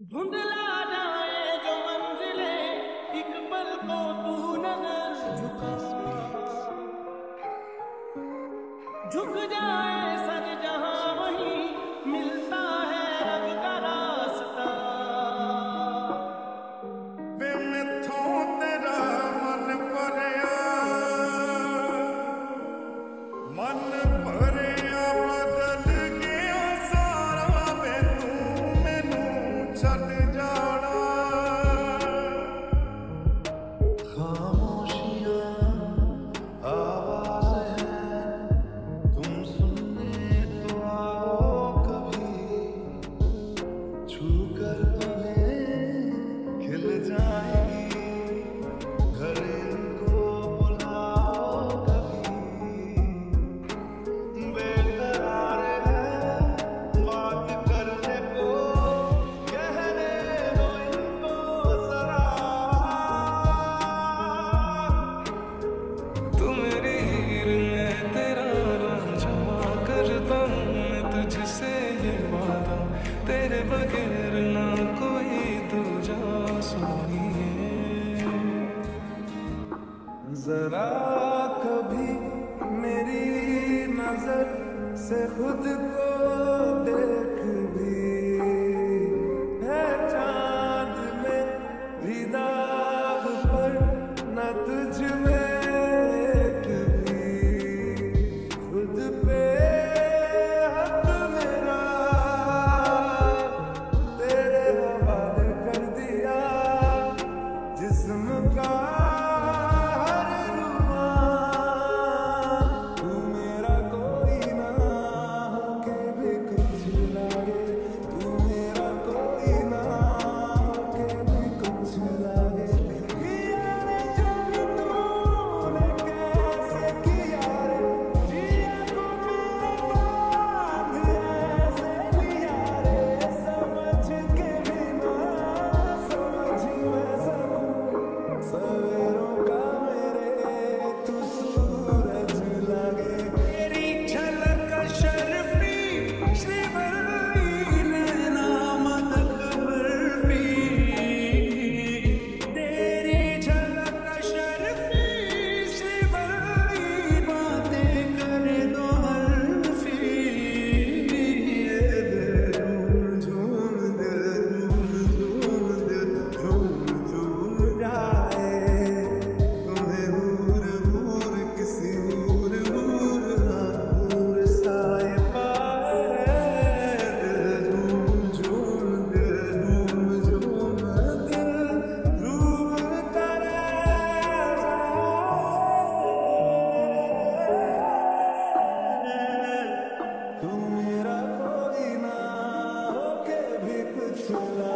धुंधला जाए जो मंजिले एक पल को तू नजर झुका झुक जाए Sunday. बगैर ना कोई दूजा सुनिए। जरा कभी मेरी नज़र से खुद को दे to love.